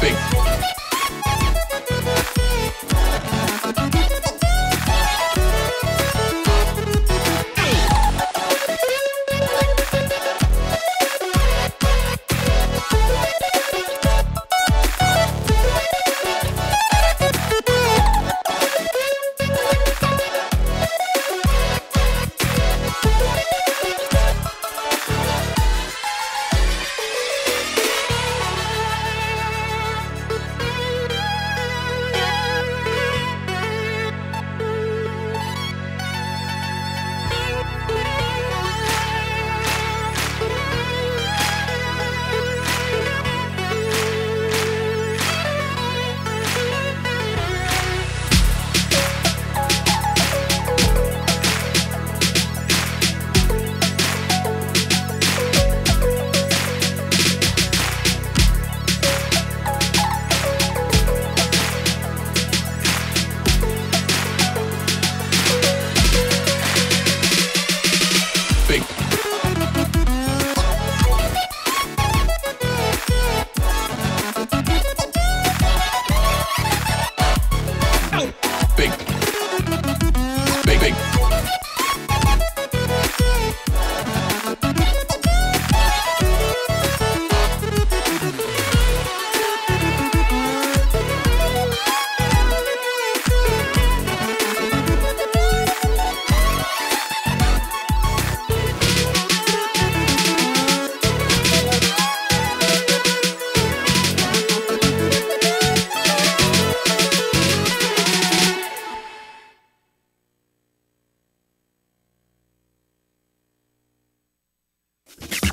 big you